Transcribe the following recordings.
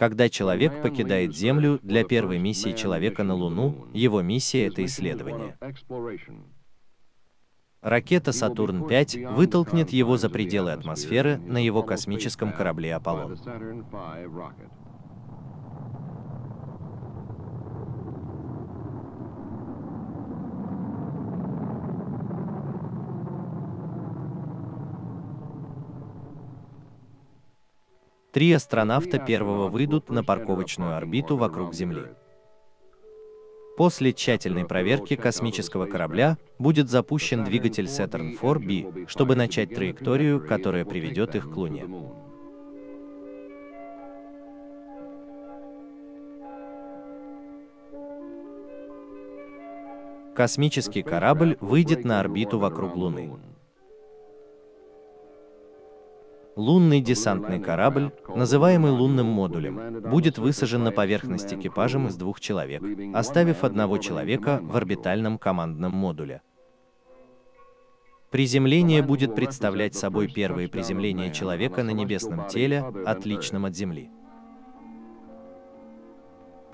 Когда человек покидает Землю для первой миссии человека на Луну, его миссия — это исследование. Ракета «Сатурн-5» вытолкнет его за пределы атмосферы на его космическом корабле «Аполлон». Три астронавта первого выйдут на парковочную орбиту вокруг Земли. После тщательной проверки космического корабля будет запущен двигатель Saturn 4B, чтобы начать траекторию, которая приведет их к Луне. Космический корабль выйдет на орбиту вокруг Луны. Лунный десантный корабль, называемый лунным модулем, будет высажен на поверхность экипажем из двух человек, оставив одного человека в орбитальном командном модуле. Приземление будет представлять собой первое приземление человека на небесном теле, отличном от Земли.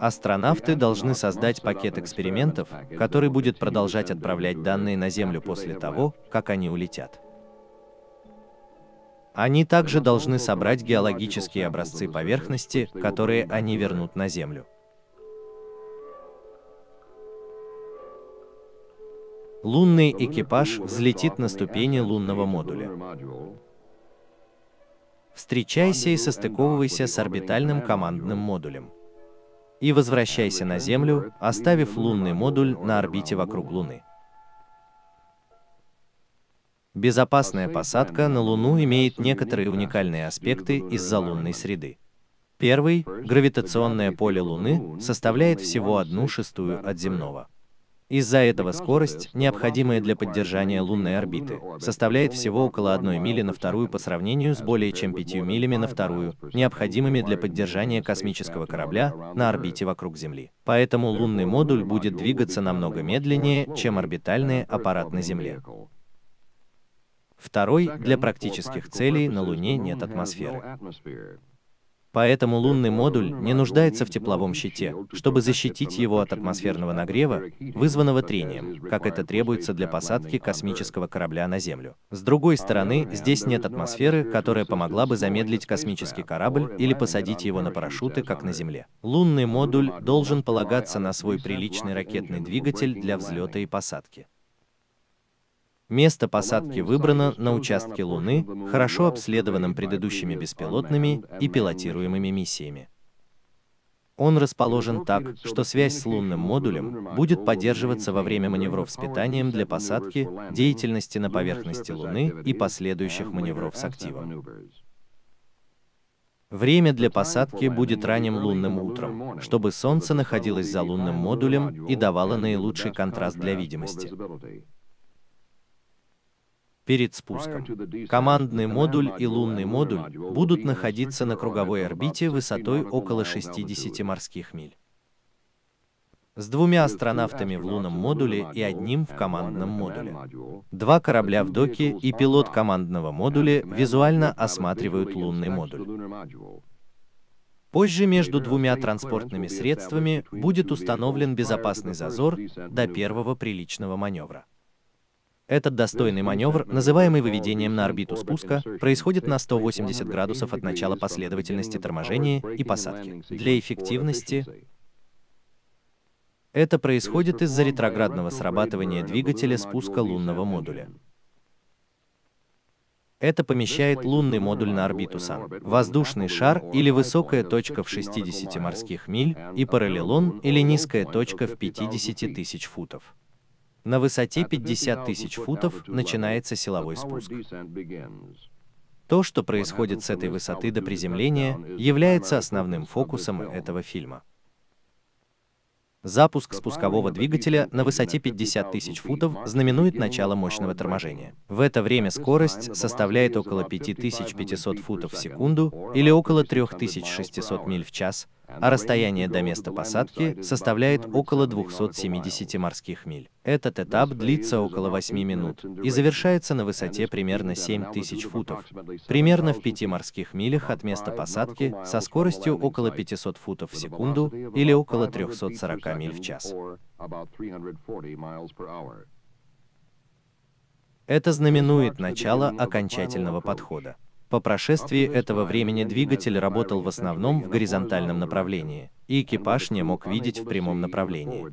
Астронавты должны создать пакет экспериментов, который будет продолжать отправлять данные на Землю после того, как они улетят. Они также должны собрать геологические образцы поверхности, которые они вернут на Землю. Лунный экипаж взлетит на ступени лунного модуля. Встречайся и состыковывайся с орбитальным командным модулем. И возвращайся на Землю, оставив лунный модуль на орбите вокруг Луны. Безопасная посадка на Луну имеет некоторые уникальные аспекты из-за лунной среды. Первый – гравитационное поле Луны составляет всего одну шестую от земного. Из-за этого скорость, необходимая для поддержания лунной орбиты, составляет всего около одной мили на вторую по сравнению с более чем пятью милями на вторую, необходимыми для поддержания космического корабля на орбите вокруг Земли. Поэтому лунный модуль будет двигаться намного медленнее, чем орбитальный аппарат на Земле. Второй, для практических целей на Луне нет атмосферы. Поэтому лунный модуль не нуждается в тепловом щите, чтобы защитить его от атмосферного нагрева, вызванного трением, как это требуется для посадки космического корабля на Землю. С другой стороны, здесь нет атмосферы, которая помогла бы замедлить космический корабль или посадить его на парашюты, как на Земле. Лунный модуль должен полагаться на свой приличный ракетный двигатель для взлета и посадки. Место посадки выбрано на участке Луны, хорошо обследованном предыдущими беспилотными и пилотируемыми миссиями. Он расположен так, что связь с лунным модулем будет поддерживаться во время маневров с питанием для посадки, деятельности на поверхности Луны и последующих маневров с активом. Время для посадки будет ранним лунным утром, чтобы Солнце находилось за лунным модулем и давало наилучший контраст для видимости перед спуском. Командный модуль и лунный модуль будут находиться на круговой орбите высотой около 60 морских миль. С двумя астронавтами в лунном модуле и одним в командном модуле. Два корабля в доке и пилот командного модуля визуально осматривают лунный модуль. Позже между двумя транспортными средствами будет установлен безопасный зазор до первого приличного маневра. Этот достойный маневр, называемый выведением на орбиту спуска, происходит на 180 градусов от начала последовательности торможения и посадки. Для эффективности это происходит из-за ретроградного срабатывания двигателя спуска лунного модуля. Это помещает лунный модуль на орбиту Сан, воздушный шар или высокая точка в 60 морских миль и параллелон или низкая точка в 50 тысяч футов. На высоте 50 тысяч футов начинается силовой спуск. То, что происходит с этой высоты до приземления, является основным фокусом этого фильма. Запуск спускового двигателя на высоте 50 тысяч футов знаменует начало мощного торможения. В это время скорость составляет около 5500 футов в секунду или около 3600 миль в час, а расстояние до места посадки составляет около 270 морских миль. Этот этап длится около 8 минут и завершается на высоте примерно 7000 футов, примерно в 5 морских милях от места посадки со скоростью около 500 футов в секунду или около 340 миль в час. Это знаменует начало окончательного подхода. По прошествии этого времени двигатель работал в основном в горизонтальном направлении, и экипаж не мог видеть в прямом направлении.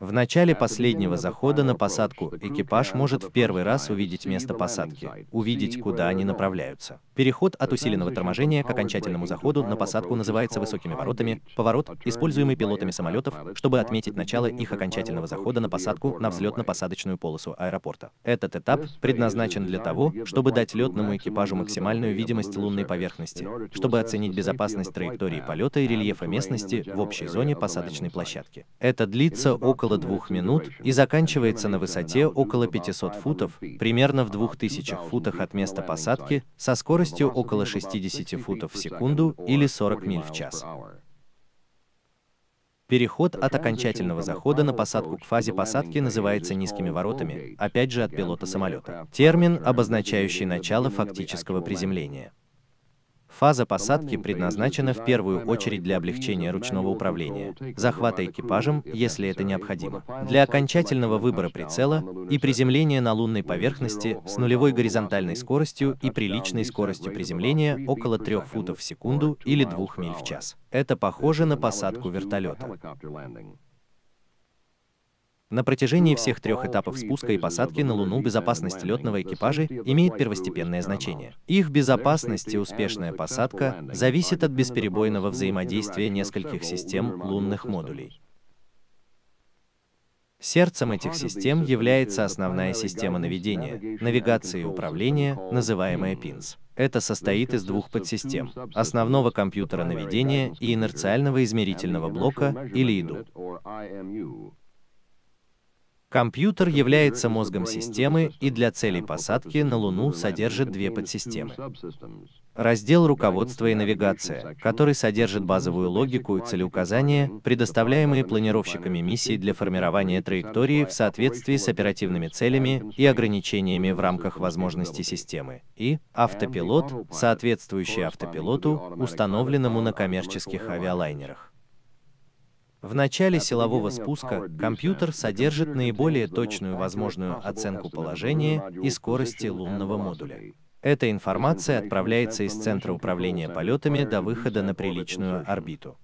В начале последнего захода на посадку экипаж может в первый раз увидеть место посадки, увидеть, куда они направляются. Переход от усиленного торможения к окончательному заходу на посадку называется высокими воротами, поворот, используемый пилотами самолетов, чтобы отметить начало их окончательного захода на посадку на взлетно-посадочную полосу аэропорта. Этот этап предназначен для того, чтобы дать летному экипажу максимальную видимость лунной поверхности, чтобы оценить безопасность траектории полета и рельефа местности в общей зоне посадочной площадки. Это длится около около двух минут и заканчивается на высоте около 500 футов, примерно в 2000 футах от места посадки, со скоростью около 60 футов в секунду или 40 миль в час. Переход от окончательного захода на посадку к фазе посадки называется низкими воротами, опять же от пилота самолета. Термин, обозначающий начало фактического приземления. Фаза посадки предназначена в первую очередь для облегчения ручного управления, захвата экипажем, если это необходимо, для окончательного выбора прицела и приземления на лунной поверхности с нулевой горизонтальной скоростью и приличной скоростью приземления около 3 футов в секунду или 2 миль в час. Это похоже на посадку вертолета. На протяжении всех трех этапов спуска и посадки на Луну безопасность летного экипажа имеет первостепенное значение. Их безопасность и успешная посадка зависят от бесперебойного взаимодействия нескольких систем лунных модулей. Сердцем этих систем является основная система наведения, навигации и управления, называемая PINS. Это состоит из двух подсистем – основного компьютера наведения и инерциального измерительного блока, или IDU. Компьютер является мозгом системы и для целей посадки на Луну содержит две подсистемы. Раздел «Руководство и навигация», который содержит базовую логику и целеуказания, предоставляемые планировщиками миссий для формирования траектории в соответствии с оперативными целями и ограничениями в рамках возможностей системы, и автопилот, соответствующий автопилоту, установленному на коммерческих авиалайнерах. В начале силового спуска компьютер содержит наиболее точную возможную оценку положения и скорости лунного модуля. Эта информация отправляется из центра управления полетами до выхода на приличную орбиту.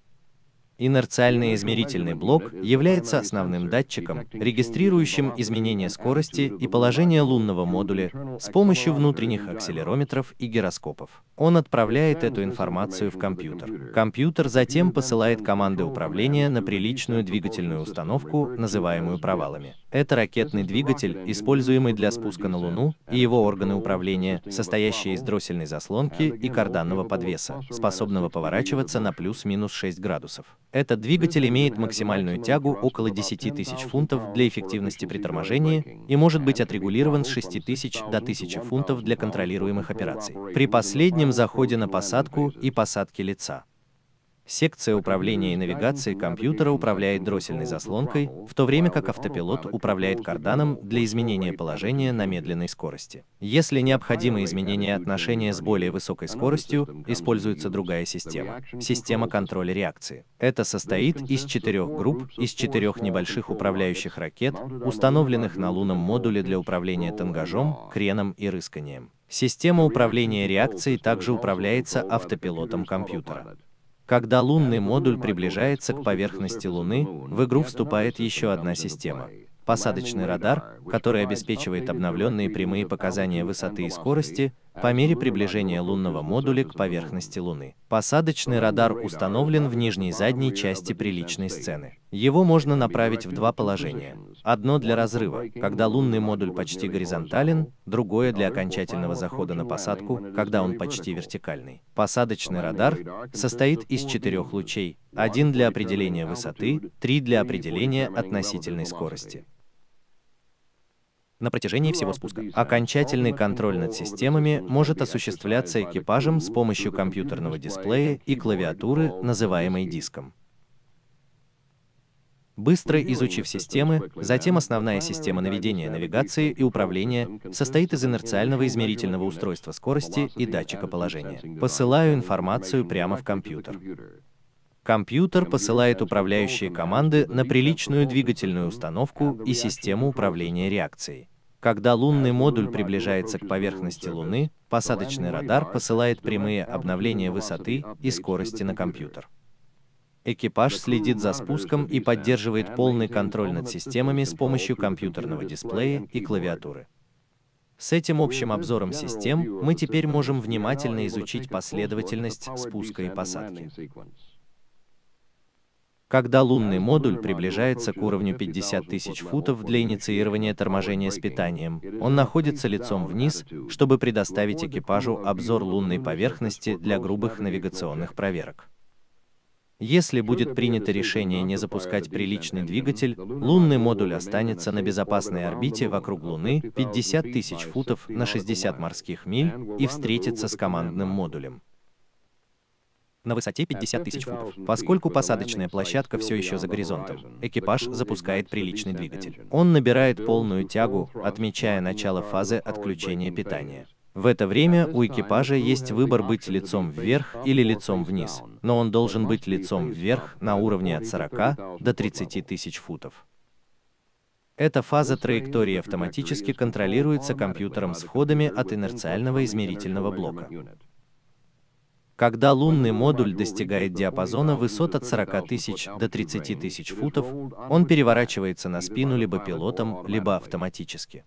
Инерциальный измерительный блок является основным датчиком, регистрирующим изменение скорости и положения лунного модуля с помощью внутренних акселерометров и гироскопов. Он отправляет эту информацию в компьютер. Компьютер затем посылает команды управления на приличную двигательную установку, называемую провалами. Это ракетный двигатель, используемый для спуска на Луну, и его органы управления, состоящие из дроссельной заслонки и карданного подвеса, способного поворачиваться на плюс-минус 6 градусов. Этот двигатель имеет максимальную тягу около 10 тысяч фунтов для эффективности при торможении и может быть отрегулирован с 6 тысяч до 1000 фунтов для контролируемых операций. При последнем заходе на посадку и посадке лица. Секция управления и навигации компьютера управляет дроссельной заслонкой, в то время как автопилот управляет карданом для изменения положения на медленной скорости. Если необходимо изменение отношения с более высокой скоростью, используется другая система — система контроля реакции. Это состоит из четырех групп, из четырех небольших управляющих ракет, установленных на лунном модуле для управления тангажом, креном и рысканием. Система управления реакцией также управляется автопилотом компьютера. Когда лунный модуль приближается к поверхности Луны, в игру вступает еще одна система посадочный радар, который обеспечивает обновленные прямые показания высоты и скорости по мере приближения лунного модуля к поверхности Луны. Посадочный радар установлен в нижней задней части приличной сцены. Его можно направить в два положения. Одно для разрыва, когда лунный модуль почти горизонтален, другое для окончательного захода на посадку, когда он почти вертикальный. Посадочный радар состоит из четырех лучей, один для определения высоты, три для определения относительной скорости. На протяжении всего спуска. Окончательный контроль над системами может осуществляться экипажем с помощью компьютерного дисплея и клавиатуры, называемой диском. Быстро изучив системы, затем основная система наведения, навигации и управления состоит из инерциального измерительного устройства скорости и датчика положения. Посылаю информацию прямо в компьютер. Компьютер посылает управляющие команды на приличную двигательную установку и систему управления реакцией. Когда лунный модуль приближается к поверхности Луны, посадочный радар посылает прямые обновления высоты и скорости на компьютер. Экипаж следит за спуском и поддерживает полный контроль над системами с помощью компьютерного дисплея и клавиатуры. С этим общим обзором систем мы теперь можем внимательно изучить последовательность спуска и посадки. Когда лунный модуль приближается к уровню 50 тысяч футов для инициирования торможения с питанием, он находится лицом вниз, чтобы предоставить экипажу обзор лунной поверхности для грубых навигационных проверок. Если будет принято решение не запускать приличный двигатель, лунный модуль останется на безопасной орбите вокруг Луны 50 тысяч футов на 60 морских миль и встретится с командным модулем на высоте 50 тысяч футов. Поскольку посадочная площадка все еще за горизонтом, экипаж запускает приличный двигатель. Он набирает полную тягу, отмечая начало фазы отключения питания. В это время у экипажа есть выбор быть лицом вверх или лицом вниз, но он должен быть лицом вверх на уровне от 40 до 30 тысяч футов. Эта фаза траектории автоматически контролируется компьютером с входами от инерциального измерительного блока. Когда лунный модуль достигает диапазона высот от 40 тысяч до 30 тысяч футов, он переворачивается на спину либо пилотом, либо автоматически.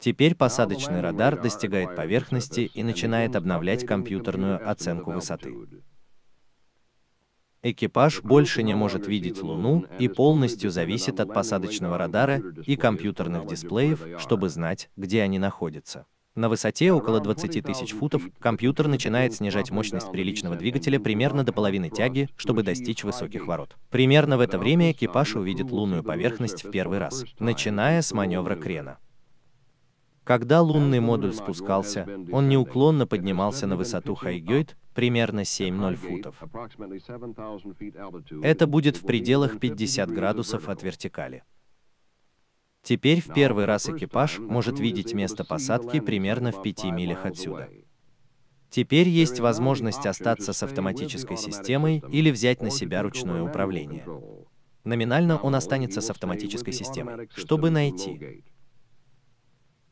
Теперь посадочный радар достигает поверхности и начинает обновлять компьютерную оценку высоты. Экипаж больше не может видеть Луну и полностью зависит от посадочного радара и компьютерных дисплеев, чтобы знать, где они находятся. На высоте около 20 тысяч футов компьютер начинает снижать мощность приличного двигателя примерно до половины тяги, чтобы достичь высоких ворот. Примерно в это время экипаж увидит лунную поверхность в первый раз, начиная с маневра крена. Когда лунный модуль спускался, он неуклонно поднимался на высоту Хайгейт примерно 7,0 футов. Это будет в пределах 50 градусов от вертикали. Теперь в первый раз экипаж может видеть место посадки примерно в 5 милях отсюда. Теперь есть возможность остаться с автоматической системой или взять на себя ручное управление. Номинально он останется с автоматической системой, чтобы найти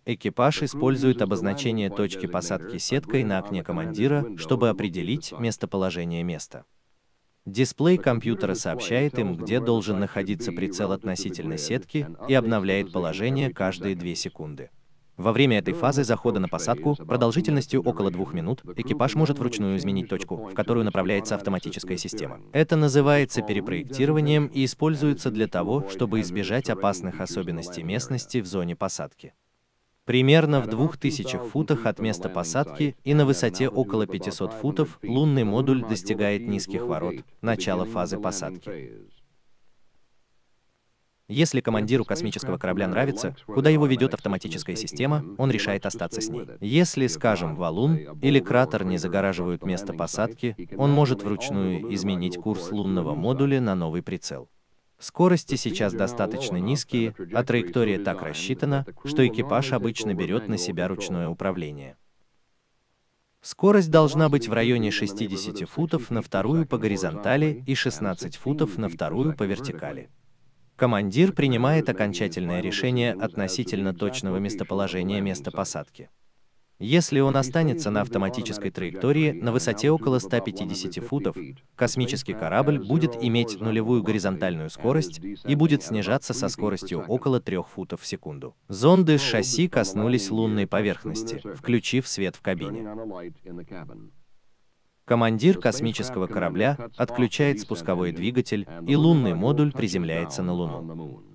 Экипаж использует обозначение точки посадки сеткой на окне командира, чтобы определить местоположение места. Дисплей компьютера сообщает им, где должен находиться прицел относительно сетки и обновляет положение каждые 2 секунды. Во время этой фазы захода на посадку продолжительностью около двух минут экипаж может вручную изменить точку, в которую направляется автоматическая система. Это называется перепроектированием и используется для того, чтобы избежать опасных особенностей местности в зоне посадки. Примерно в 2000 футах от места посадки и на высоте около 500 футов лунный модуль достигает низких ворот, начала фазы посадки. Если командиру космического корабля нравится, куда его ведет автоматическая система, он решает остаться с ней. Если, скажем, валун или кратер не загораживают место посадки, он может вручную изменить курс лунного модуля на новый прицел. Скорости сейчас достаточно низкие, а траектория так рассчитана, что экипаж обычно берет на себя ручное управление. Скорость должна быть в районе 60 футов на вторую по горизонтали и 16 футов на вторую по вертикали. Командир принимает окончательное решение относительно точного местоположения места посадки. Если он останется на автоматической траектории на высоте около 150 футов, космический корабль будет иметь нулевую горизонтальную скорость и будет снижаться со скоростью около 3 футов в секунду. Зонды с шасси коснулись лунной поверхности, включив свет в кабине. Командир космического корабля отключает спусковой двигатель, и лунный модуль приземляется на Луну.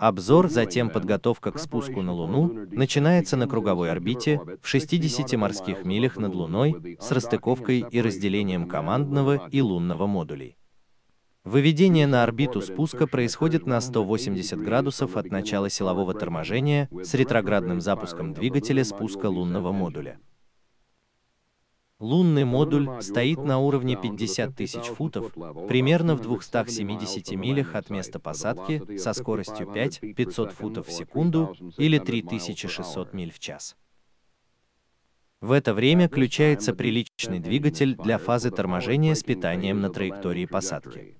Обзор, затем подготовка к спуску на Луну начинается на круговой орбите в 60 морских милях над Луной с расстыковкой и разделением командного и лунного модулей. Выведение на орбиту спуска происходит на 180 градусов от начала силового торможения с ретроградным запуском двигателя спуска лунного модуля. Лунный модуль стоит на уровне 50 тысяч футов, примерно в 270 милях от места посадки со скоростью 5-500 футов в секунду или 3600 миль в час. В это время включается приличный двигатель для фазы торможения с питанием на траектории посадки.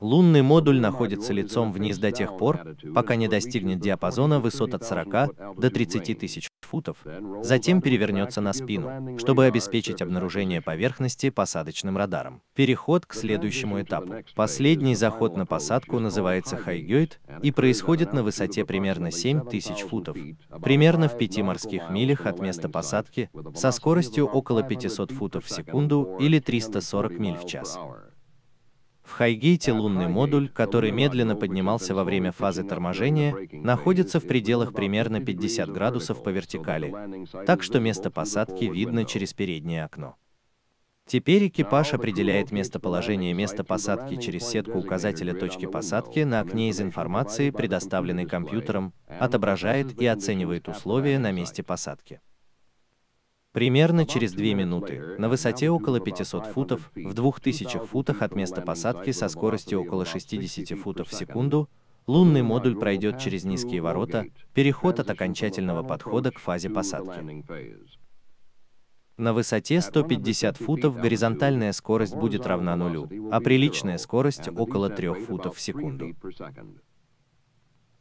Лунный модуль находится лицом вниз до тех пор, пока не достигнет диапазона высот от 40 до 30 тысяч футов, затем перевернется на спину, чтобы обеспечить обнаружение поверхности посадочным радаром. Переход к следующему этапу. Последний заход на посадку называется хайгёйт и происходит на высоте примерно 7 тысяч футов, примерно в 5 морских милях от места посадки, со скоростью около 500 футов в секунду или 340 миль в час. В Хайгейте лунный модуль, который медленно поднимался во время фазы торможения, находится в пределах примерно 50 градусов по вертикали, так что место посадки видно через переднее окно. Теперь экипаж определяет местоположение места посадки через сетку указателя точки посадки на окне из информации, предоставленной компьютером, отображает и оценивает условия на месте посадки. Примерно через 2 минуты, на высоте около 500 футов, в 2000 футах от места посадки со скоростью около 60 футов в секунду, лунный модуль пройдет через низкие ворота, переход от окончательного подхода к фазе посадки. На высоте 150 футов горизонтальная скорость будет равна нулю, а приличная скорость около 3 футов в секунду.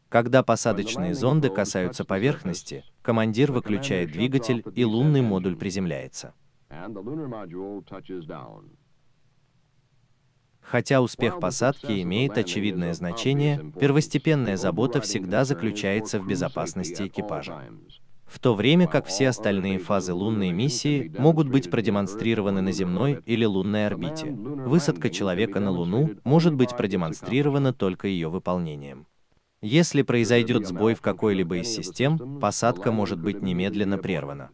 Когда посадочные зонды касаются поверхности, командир выключает двигатель, и лунный модуль приземляется. Хотя успех посадки имеет очевидное значение, первостепенная забота всегда заключается в безопасности экипажа. В то время как все остальные фазы лунной миссии могут быть продемонстрированы на земной или лунной орбите, высадка человека на Луну может быть продемонстрирована только ее выполнением. Если произойдет сбой в какой-либо из систем, посадка может быть немедленно прервана.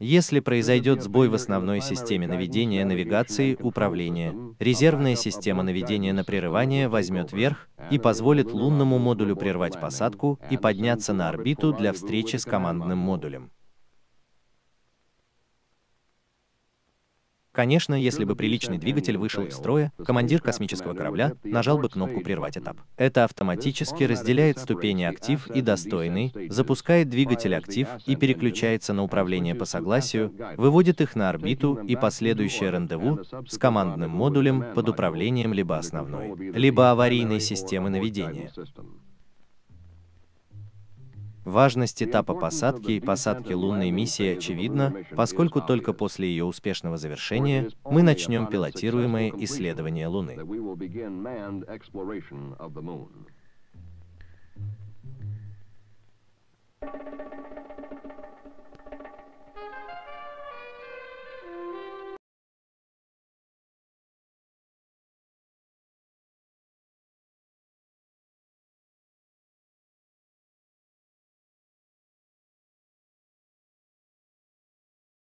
Если произойдет сбой в основной системе наведения навигации управления, резервная система наведения на прерывание возьмет верх и позволит лунному модулю прервать посадку и подняться на орбиту для встречи с командным модулем. Конечно, если бы приличный двигатель вышел из строя, командир космического корабля нажал бы кнопку «Прервать этап». Это автоматически разделяет ступени актив и достойный, запускает двигатель актив и переключается на управление по согласию, выводит их на орбиту и последующее рандеву с командным модулем под управлением либо основной, либо аварийной системы наведения. Важность этапа посадки и посадки лунной миссии очевидна, поскольку только после ее успешного завершения мы начнем пилотируемое исследование Луны.